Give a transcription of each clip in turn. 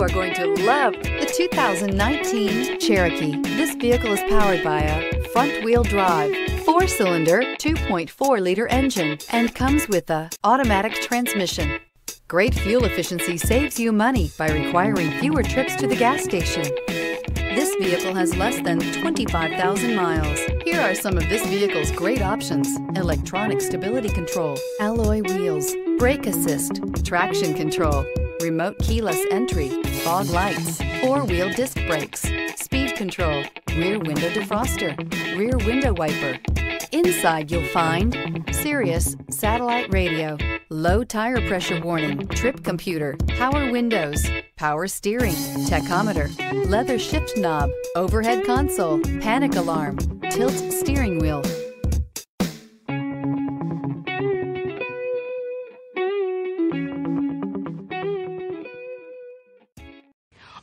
are going to love the 2019 Cherokee. This vehicle is powered by a front-wheel drive, four-cylinder, 2.4-liter engine, and comes with a automatic transmission. Great fuel efficiency saves you money by requiring fewer trips to the gas station. This vehicle has less than 25,000 miles. Here are some of this vehicle's great options. Electronic stability control, alloy wheels, brake assist, traction control, remote keyless entry, fog lights, four-wheel disc brakes, speed control, rear window defroster, rear window wiper. Inside you'll find Sirius satellite radio, low tire pressure warning, trip computer, power windows, power steering, tachometer, leather shift knob, overhead console, panic alarm, tilt steering wheel,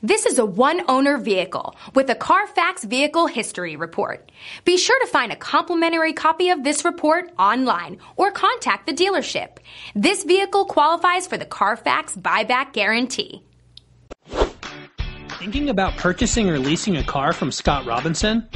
This is a one owner vehicle with a Carfax Vehicle History Report. Be sure to find a complimentary copy of this report online or contact the dealership. This vehicle qualifies for the Carfax Buyback Guarantee. Thinking about purchasing or leasing a car from Scott Robinson?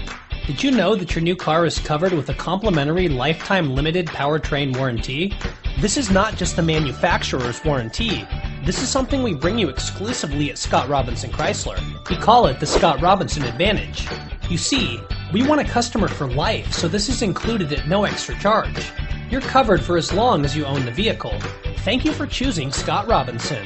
Did you know that your new car is covered with a complimentary lifetime limited powertrain warranty? This is not just the manufacturer's warranty. This is something we bring you exclusively at Scott Robinson Chrysler. We call it the Scott Robinson Advantage. You see, we want a customer for life, so this is included at no extra charge. You're covered for as long as you own the vehicle. Thank you for choosing Scott Robinson.